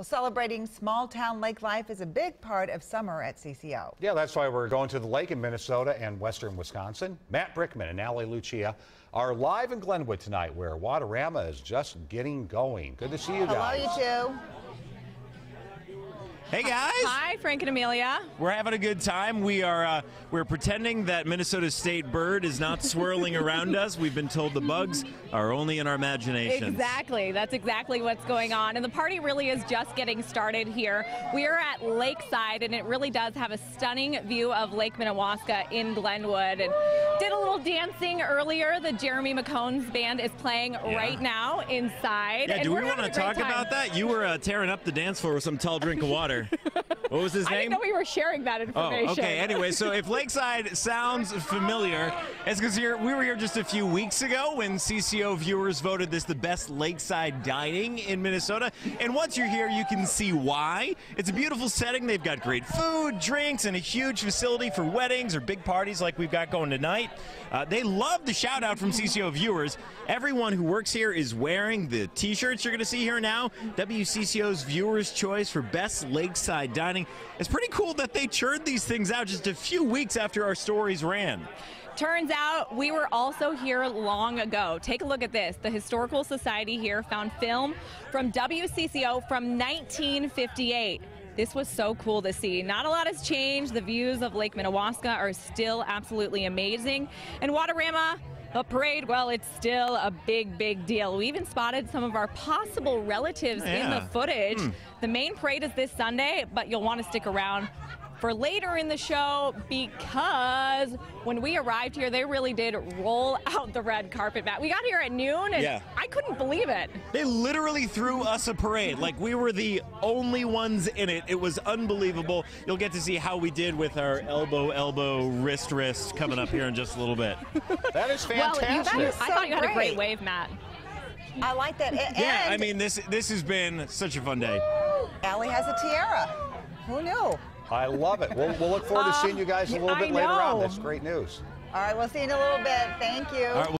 Well, celebrating small town lake life is a big part of summer at CCO. Yeah, that's why we're going to the lake in Minnesota and western Wisconsin. Matt Brickman and Ali Lucia are live in Glenwood tonight where Waterama is just getting going. Good to see you guys. Hello, you two. Hey guys! Hi, Frank and Amelia. We're having a good time. We are uh, we're pretending that Minnesota State bird is not swirling around us. We've been told the bugs are only in our imagination. Exactly. That's exactly what's going on. And the party really is just getting started here. We are at Lakeside, and it really does have a stunning view of Lake Minnewaska in Glenwood. And did a little dancing earlier. The Jeremy McComb's band is playing Yeah. right now inside. Yeah, and do we want to having a great talk about that? You were uh, tearing up the dance floor with some tall drink of water here. what was his name? I didn't know we were sharing that information. Oh, okay. Anyway, so if Lakeside sounds familiar, it's because we were here just a few weeks ago when CCO viewers voted this the best lakeside dining in Minnesota. And once you're here, you can see why. It's a beautiful setting. They've got great food, drinks, and a huge facility for weddings or big parties like we've got going tonight. Uh, they love the shout out from CCO viewers. Everyone who works here is wearing the t shirts you're going to see here now. WCCO's Viewers' Choice for Best Lakeside Dining. It's pretty cool that they churned these things out just a few weeks after our stories ran. Turns out we were also here long ago. Take a look at this. The Historical Society here found film from WCCO from 1958. This was so cool to see. Not a lot has changed. The views of Lake Minnewaska are still absolutely amazing. And Waterama, the parade, well, it's still a big, big deal. We even spotted some of our possible relatives in the footage. Hmm. The main parade is this Sunday, but you'll want to stick around for later in the show because when we arrived here, they really did roll out the red carpet mat. We got here at noon and Yeah. I couldn't believe it. They literally threw us a parade. Like we were the only ones in it. It was unbelievable. You'll get to see how we did with our elbow, elbow, wrist, wrist coming up here in just a little bit. That is Well, you fantastic. guys, I thought you had a great great. wave, Matt. I like that. A- Yeah, I mean this this has been such a fun day. Ali has a tiara. Who knew? I love it. We'll, we'll look forward to uh, seeing you guys a little I bit later on. That's great news. All right, we'll see you in a little bit. Thank you. All right,